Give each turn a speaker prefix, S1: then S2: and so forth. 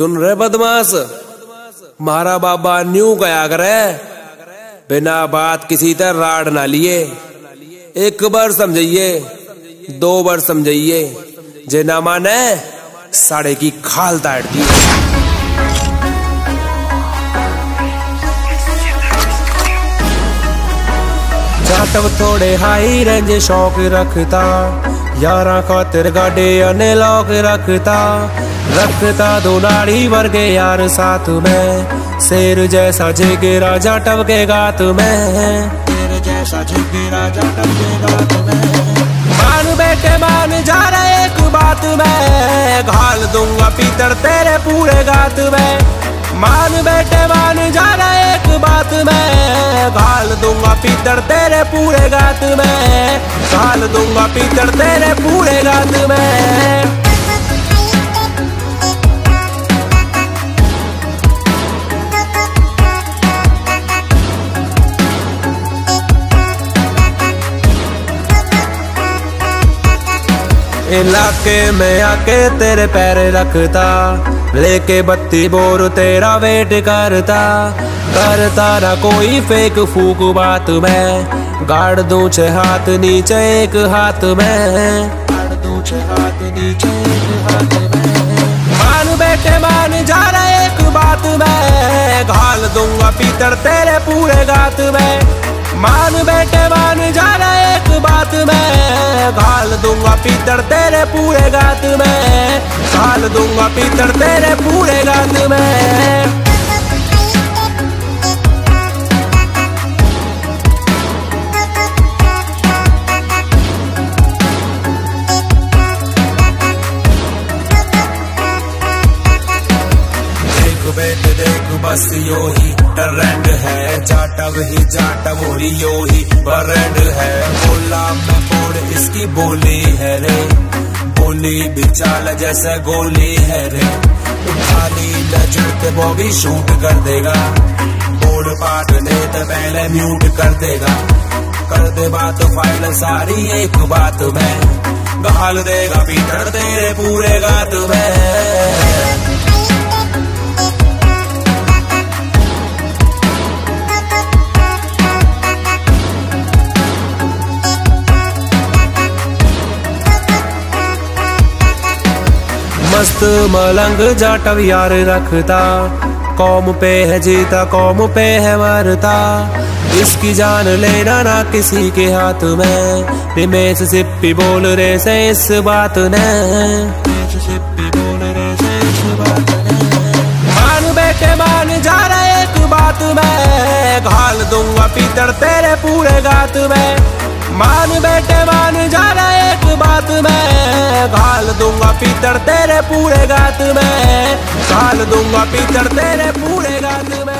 S1: सुन रहे बदमाश। मारा बाबा न्यू गया करे। बिना बात किसी तरह राड ना लिए। एक बार समझिए दो बार समझिए जे ना माने, साड़े की खाल ताड़ दी जाटव थोड़े हाई रेंज शौक रखता। यारा खातिर गाडे अने लौक रखता रखता दो नाड़ी वर्गे यार साथ में। शेर जैसा जिगे राजा टब के गात में शेर जैसा जिगे राजा टब के गात में मान बेटे मान जा रहे एक बात में। घाल दूँगा पीतर तेरे पूरे गात में। मान बेटे मान जा रहे एक बात में। घाल दूँगा पीतर तेरे पूरे गात में। घाल दूँगा पीतड़ तेरे पूरे रात में। इलाके में आके तेरे पैर रखता, लेके बत्ती बोर तेरा वेट करता। करता ना कोई फेक फूक बात में, गाड़ दू छे हाथ नीचे एक हाथ में। गाड़ दू हाथ नीचे एक हाथ में। मान बेटे मान जा रहा एक बात में, घाल दूँगा पीतर तेरे पूरे गात में। मान बैठे मान जाना एक बात में। घाल दूँगा पीतर तेरे पूरे गात में। घाल दूँगा पीतर तेरे पूरे गात में। देख देख बस यो ही ट्रेंड है, जाटव ही जाटव हो यो ही ब्रांड है बोला बोल इसकी बोली है रे। बोली भी चाल जैसे गोली है रे। नज़र के वो भी शूट कर देगा। बोल पाट ने तो पहले म्यूट कर देगा। कर दे बात, फ़ाइल सारी एक बात में। गाल देगा, पीटर तेरे पूरे गात में। मस्त मलंग जाटव यार रखता। कौम पे है जीता, कौम पे है मरता। इसकी जान लेना ना किसी के हाथ में। रिमेश सिप्पी बोल रहे से इस बात ने। घाल दूँगा पीतर तेरे पूरे गात में। मान बेटे मान जा रहा बात में। घाल दूँगा पीतर तेरे पूरे गात में। घाल दूँगा पीतर तेरे पूरे गात में।